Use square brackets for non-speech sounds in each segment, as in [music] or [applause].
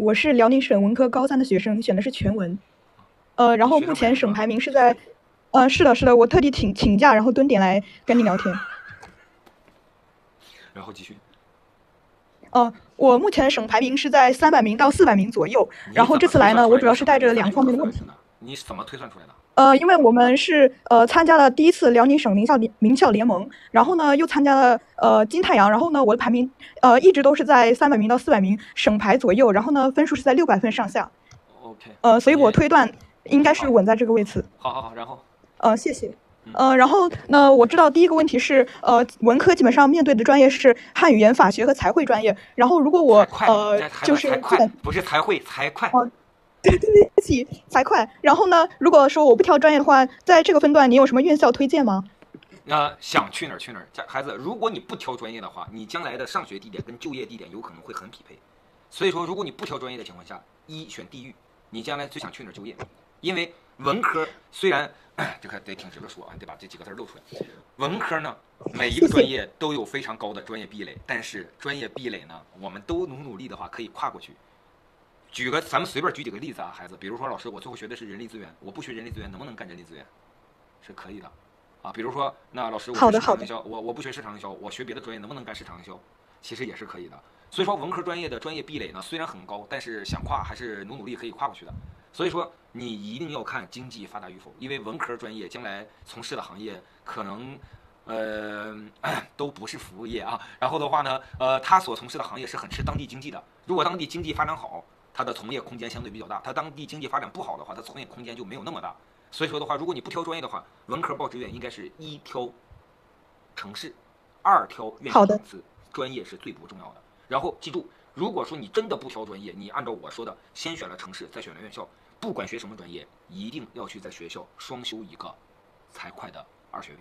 我是辽宁省文科高三的学生，选的是全文。呃，然后目前省排名是在，呃，是的，是的，我特地请请假，然后蹲点来跟你聊天。[laughs] 然后继续。呃，我目前省排名是在三百名到四百名左右。然后这次来呢，我主要是带着两方面的问题。你怎么推算出来的？呃，因为我们是呃参加了第一次辽宁省名校联名校联盟，然后呢又参加了呃金太阳，然后呢我的排名呃一直都是在三百名到四百名省排左右，然后呢分数是在六百分上下。OK。呃，所以我推断应该是稳在这个位次。好好好，然后。呃，谢谢。呃，然后那我知道第一个问题是，呃，文科基本上面对的专业是汉语言、法学和财会专业。然后如果我呃，就是不是财会，财会。对对对不起，财会。然后呢，如果说我不挑专业的话，在这个分段你有什么院校推荐吗？那想去哪儿去哪儿。家孩子，如果你不挑专业的话，你将来的上学地点跟就业地点有可能会很匹配。所以说，如果你不挑专业的情况下，一选地域，你将来最想去哪儿就业？因为文科虽然。这个得挺直的说啊，得把这几个字露出来。文科呢，每一个专业都有非常高的专业壁垒，但是专业壁垒呢，我们都努努力的话可以跨过去。举个，咱们随便举几个例子啊，孩子，比如说老师，我最后学的是人力资源，我不学人力资源能不能干人力资源？是可以的啊。比如说，那老师我学市场营销，我我不学市场营销，我学别的专业能不能干市场营销？其实也是可以的。所以说，文科专业的专业壁垒呢，虽然很高，但是想跨还是努努力可以跨过去的。所以说，你一定要看经济发达与否，因为文科专业将来从事的行业可能，呃，[clears throat] 都不是服务业啊。然后的话呢，呃，他所从事的行业是很吃当地经济的。如果当地经济发展好，他的从业空间相对比较大；他当地经济发展不好的话，他从业空间就没有那么大。所以说的话，如果你不挑专业的话，文科报志愿应该是一挑城市，二挑院校档次，专业是最不重要的。然后记住，如果说你真的不挑专业，你按照我说的，先选了城市，再选了院校。不管学什么专业，一定要去在学校双修一个财会的二学位。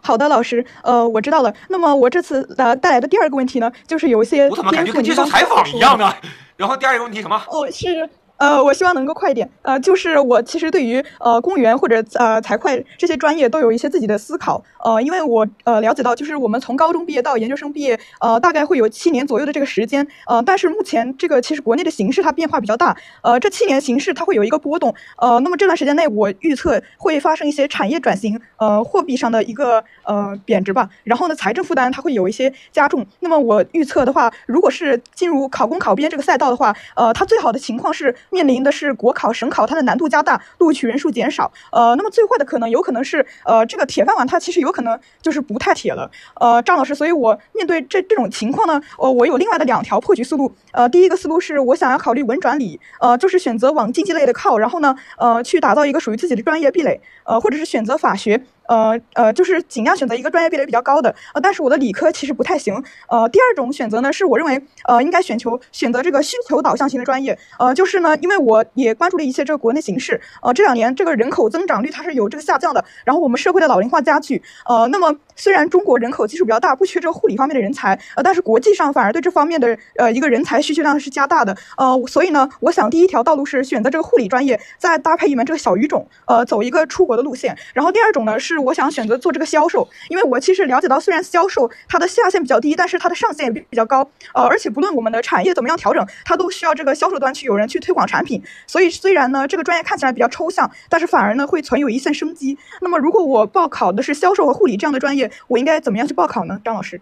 好的，老师，呃，我知道了。那么我这次呃带来的第二个问题呢，就是有一些我怎么感觉跟接受采访一样呢？然后第二个问题什么？哦，是。呃，我希望能够快一点。呃，就是我其实对于呃公务员或者呃财会这些专业都有一些自己的思考。呃，因为我呃了解到，就是我们从高中毕业到研究生毕业，呃，大概会有七年左右的这个时间。呃，但是目前这个其实国内的形势它变化比较大。呃，这七年形势它会有一个波动。呃，那么这段时间内我预测会发生一些产业转型，呃，货币上的一个呃贬值吧。然后呢，财政负担它会有一些加重。那么我预测的话，如果是进入考公考编这个赛道的话，呃，它最好的情况是。面临的是国考、省考，它的难度加大，录取人数减少。呃，那么最坏的可能有可能是，呃，这个铁饭碗它其实有可能就是不太铁了。呃，张老师，所以我面对这这种情况呢，呃，我有另外的两条破局思路。呃，第一个思路是我想要考虑文转理，呃，就是选择往经济类的靠，然后呢，呃，去打造一个属于自己的专业壁垒，呃，或者是选择法学。呃呃，就是尽量选择一个专业壁垒比较高的，呃，但是我的理科其实不太行。呃，第二种选择呢，是我认为，呃，应该选求选择这个需求导向型的专业。呃，就是呢，因为我也关注了一些这个国内形势，呃，这两年这个人口增长率它是有这个下降的，然后我们社会的老龄化加剧。呃，那么虽然中国人口基数比较大，不缺这个护理方面的人才，呃，但是国际上反而对这方面的呃一个人才需求量是加大的。呃，所以呢，我想第一条道路是选择这个护理专业，再搭配一门这个小语种，呃，走一个出国的路线。然后第二种呢是。我想选择做这个销售，因为我其实了解到，虽然销售它的下限比较低，但是它的上限也比比较高。呃，而且不论我们的产业怎么样调整，它都需要这个销售端去有人去推广产品。所以虽然呢这个专业看起来比较抽象，但是反而呢会存有一线生机。那么如果我报考的是销售和护理这样的专业，我应该怎么样去报考呢？张老师，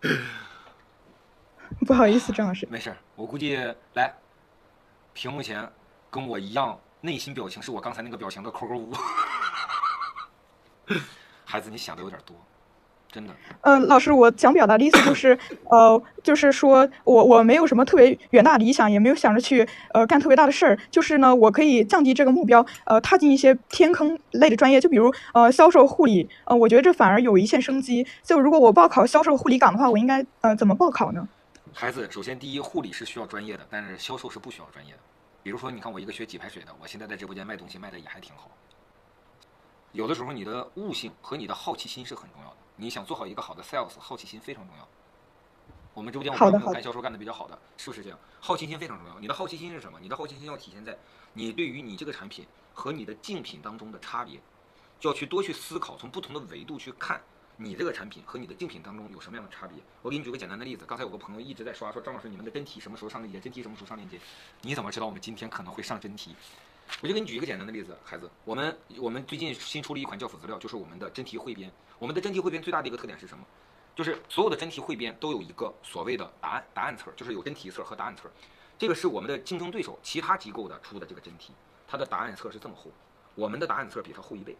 [laughs] 不好意思，张老师，没事我估计来。屏幕前跟我一样，内心表情是我刚才那个表情的扣扣五。[laughs] 孩子，你想的有点多，真的。嗯，老师，我想表达的意思就是，呃，就是说我我没有什么特别远大理想，也没有想着去呃干特别大的事儿。就是呢，我可以降低这个目标，呃，踏进一些天坑类的专业，就比如呃销售、护理。呃，我觉得这反而有一线生机。就如果我报考销售、护理岗的话，我应该呃怎么报考呢？孩子，首先第一，护理是需要专业的，但是销售是不需要专业的。比如说，你看我一个学挤排水的，我现在在直播间卖东西卖的也还挺好。有的时候，你的悟性和你的好奇心是很重要的。你想做好一个好的 sales，好奇心非常重要。我们直播间我们有干销售干的比较好的，是不是这样？好奇心非常重要。你的好奇心是什么？你的好奇心要体现在你对于你这个产品和你的竞品当中的差别，就要去多去思考，从不同的维度去看。你这个产品和你的竞品当中有什么样的差别。我给你举个简单的例子，刚才有个朋友一直在刷，说张老师你们的真题什么时候上链接？真题什么时候上链接？你怎么知道我们今天可能会上真题？我就给你举一个简单的例子，孩子，我们我们最近新出了一款教辅资料，就是我们的真题汇编。我们的真题汇编最大的一个特点是什么？就是所有的真题汇编都有一个所谓的答案答案册，就是有真题册和答案册。这个是我们的竞争对手其他机构的出的这个真题，它的答案册是这么厚，我们的答案册比它厚一倍。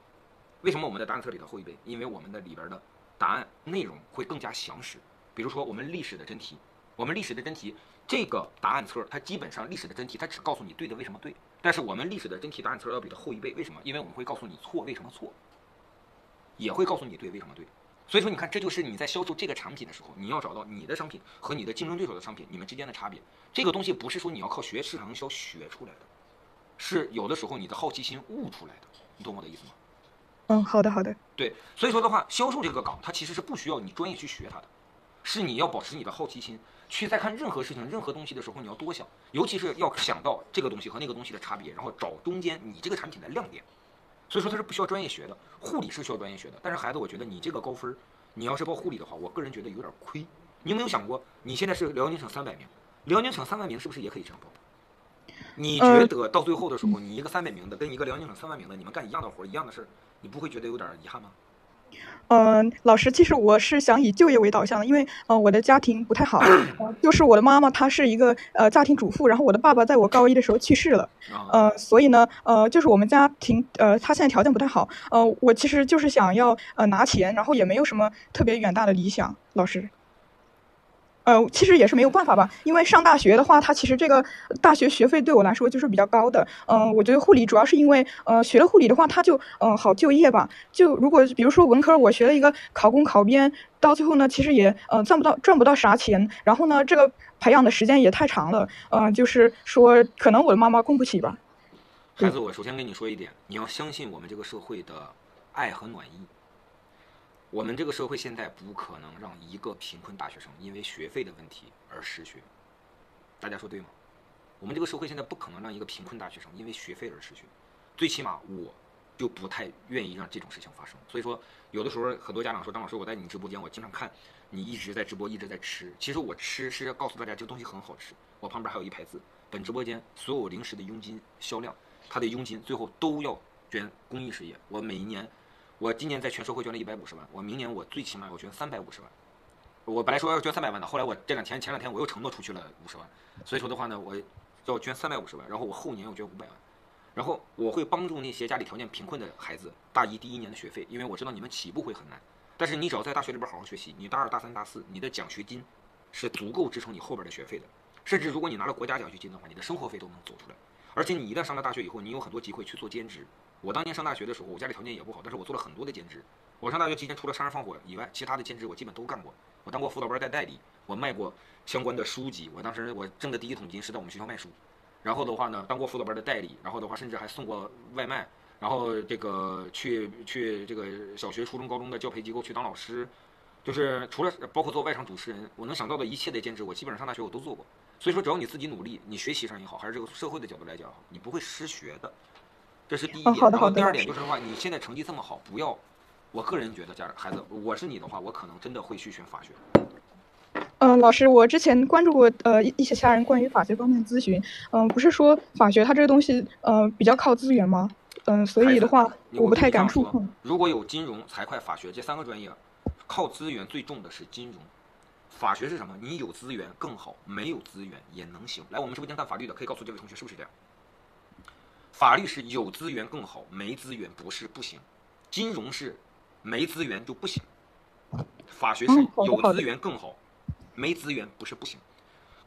为什么我们的答案册比它厚一倍？因为我们的里边的答案内容会更加详实。比如说我们历史的真题，我们历史的真题这个答案册，它基本上历史的真题它只告诉你对的为什么对，但是我们历史的真题答案册要比它厚一倍。为什么？因为我们会告诉你错为什么错，也会告诉你对为什么对。所以说，你看，这就是你在销售这个产品的时候，你要找到你的商品和你的竞争对手的商品你们之间的差别。这个东西不是说你要靠学市场营销学出来的，是有的时候你的好奇心悟出来的。你懂我的意思吗？嗯，好的，好的。对，所以说的话，销售这个岗，它其实是不需要你专业去学它的，是你要保持你的好奇心，去在看任何事情、任何东西的时候，你要多想，尤其是要想到这个东西和那个东西的差别，然后找中间你这个产品的亮点。所以说它是不需要专业学的，护理是需要专业学的。但是孩子，我觉得你这个高分，你要是报护理的话，我个人觉得有点亏。你有没有想过，你现在是辽宁省三百名，辽宁省三万名是不是也可以这样报？你觉得到最后的时候，你一个三百名的跟一个辽宁省三万名的，你们干一样的活，一样的事儿，你不会觉得有点遗憾吗？嗯，老师，其实我是想以就业为导向的，因为呃，我的家庭不太好，[clears throat] 呃就是我的妈妈她是一个呃家庭主妇，然后我的爸爸在我高一的时候去世了，呃，所以呢，呃，就是我们家庭呃，他现在条件不太好，呃，我其实就是想要呃拿钱，然后也没有什么特别远大的理想，老师。呃，其实也是没有办法吧，因为上大学的话，它其实这个大学学费对我来说就是比较高的。嗯、我觉得护理主要是因为，呃，学了护理的话，它就嗯、呃好就业吧。就如果比如说文科，我学了一个考公考编，到最后呢，其实也呃赚不到赚不到啥钱。然后呢，这个培养的时间也太长了，呃，就是说可能我的妈妈供不起吧。孩子，我首先跟你说一点，你要相信我们这个社会的爱和暖意。我们这个社会现在不可能让一个贫困大学生因为学费的问题而失学，大家说对吗？我们这个社会现在不可能让一个贫困大学生因为学费而失学，最起码我就不太愿意让这种事情发生。所以说，有的时候很多家长说，张老师，我在你直播间，我经常看你一直在直播，一直在吃。其实我吃是要告诉大家这个东西很好吃。我旁边还有一排字，本直播间所有零食的佣金销量，它的佣金最后都要捐公益事业。我每一年。我今年在全社会捐了一百五十万，我明年我最起码要捐三百五十万。我本来说要捐三百万的，后来我这两天前两天我又承诺出去了五十万，所以说的话呢，我要捐三百五十万，然后我后年要捐五百万，然后我会帮助那些家里条件贫困的孩子大一第一年的学费，因为我知道你们起步会很难，但是你只要在大学里边好好学习，你大二大三大四你的奖学金是足够支撑你后边的学费的，甚至如果你拿了国家奖学金的话，你的生活费都能走出来，而且你一旦上了大学以后，你有很多机会去做兼职。我当年上大学的时候，我家里条件也不好，但是我做了很多的兼职。我上大学期间，除了杀人放火以外，其他的兼职我基本都干过。我当过辅导班带代理，我卖过相关的书籍。我当时我挣的第一桶金是在我们学校卖书。然后的话呢，当过辅导班的代理，然后的话甚至还送过外卖，然后这个去去这个小学、初中、高中的教培机构去当老师，就是除了包括做外场主持人，我能想到的一切的兼职，我基本上上大学我都做过。所以说，只要你自己努力，你学习上也好，还是这个社会的角度来讲，你不会失学的。这是第一点，好的好的然后第二点就是的话，你现在成绩这么好，不要，我个人觉得家长孩子，我是你的话，我可能真的会去选法学。嗯、老师，我之前关注过呃一一些其他人关于法学方面的咨询，嗯、不是说法学它这个东西呃比较靠资源吗？嗯、所以的话我不太敢触碰。如果有金融、财会、法学这三个专业，靠资源最重的是金融。法学是什么？你有资源更好，没有资源也能行。来，我们直播间干法律的，可以告诉这位同学是不是这样？法律是有资源更好，没资源不是不行。金融是没资源就不行，法学是有资源更好，没资源不是不行。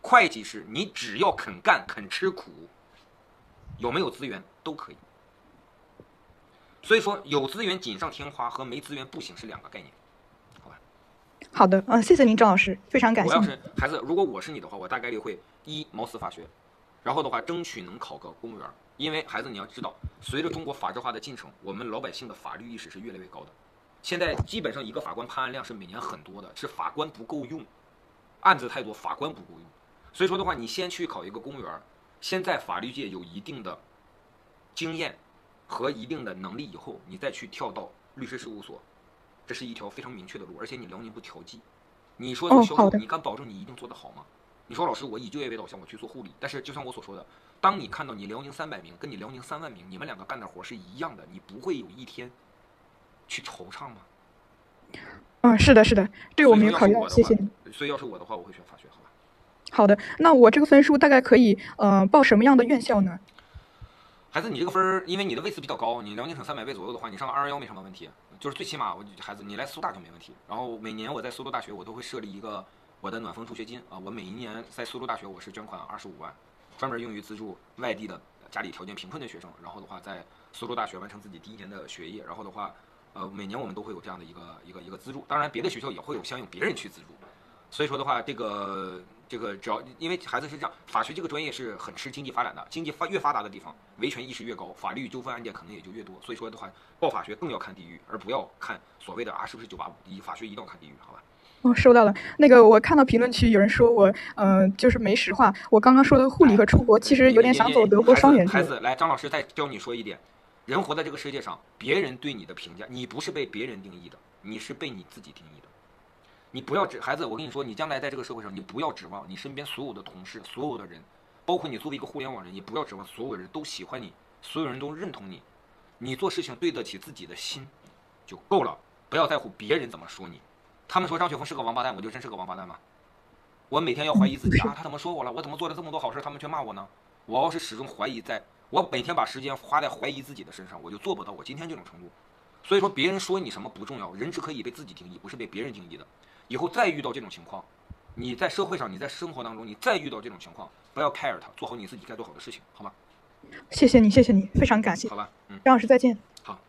会计是你只要肯干肯吃苦，有没有资源都可以。所以说，有资源锦上添花和没资源不行是两个概念。好的，嗯、谢谢您，张老师，非常感谢我要。是孩子，如果我是你的话，我大概率会一毛死法学，然后的话争取能考个公务员。因为孩子你要知道，随着中国法制化的进程，我们老百姓的法律意识是越来越高的。现在基本上一个法官判案量是每年很多的，是法官不够用，案子太多，法官不够用。所以说的话，你先去考一个公务员，先在法律界有一定的经验和一定的能力以后，你再去跳到律师事务所，这是一条非常明确的路，而且你辽宁不调剂。你说这个销售，你敢保证你一定做得好吗？你说老师，我以就业为导向，我去做护理，但是就像我所说的，当你看到你辽宁三百名跟你辽宁三万名，你们两个干的活是一样的，你不会有一天去惆怅吗？嗯，是的，是的，对我没有考虑，谢谢你。所以要是我的话，我会选法学，好吧？好的，那我这个分数大概可以呃报什么样的院校呢？孩子，你这个分儿，因为你的位次比较高，你辽宁省三百位左右的话，你上个二幺幺没什么问题。就是最起码，我孩子你来苏大就没问题。然后每年我在苏州大学，我都会设立一个我的暖风助学金啊。我每一年在苏州大学，我是捐款二十五万，专门用于资助外地的家里条件贫困的学生。然后的话，在苏州大学完成自己第一年的学业。然后的话，呃，每年我们都会有这样的一个一个一个资助。当然，别的学校也会有相应别人去资助。所以说的话，这个。这个只要因为孩子是这样，法学这个专业是很吃经济发展的，经济发越发达的地方，维权意识越高，法律纠纷案件可能也就越多。所以说的话，报法学更要看地域，而不要看所谓的啊是不是九八五，一法学一定要看地域，好吧？哦，收到了。那个我看到评论区有人说我，嗯，就是没实话。我刚刚说的护理和出国，其实有点想走德国双元。孩子，来，张老师再教你说一点，人活在这个世界上，别人对你的评价，你不是被别人定义的，你是被你自己定义的。你不要指孩子，我跟你说，你将来在这个社会上，你不要指望你身边所有的同事、所有的人，包括你作为一个互联网人，也不要指望所有人都喜欢你，所有人都认同你。你做事情对得起自己的心就够了，不要在乎别人怎么说你。他们说张雪峰是个王八蛋，我就真是个王八蛋吗？我每天要怀疑自己 [laughs] 啊，他怎么说我了？我怎么做了这么多好事，他们却骂我呢？我要是始终怀疑，在我每天把时间花在怀疑自己的身上，我就做不到我今天这种程度。所以说，别人说你什么不重要，人只可以被自己定义，不是被别人定义的。以后再遇到这种情况，你在社会上，你在生活当中，你再遇到这种情况，不要 care 他，做好你自己该做好的事情，好吧？谢谢你，谢谢你，非常感谢。好吧，嗯，张老师再见。好。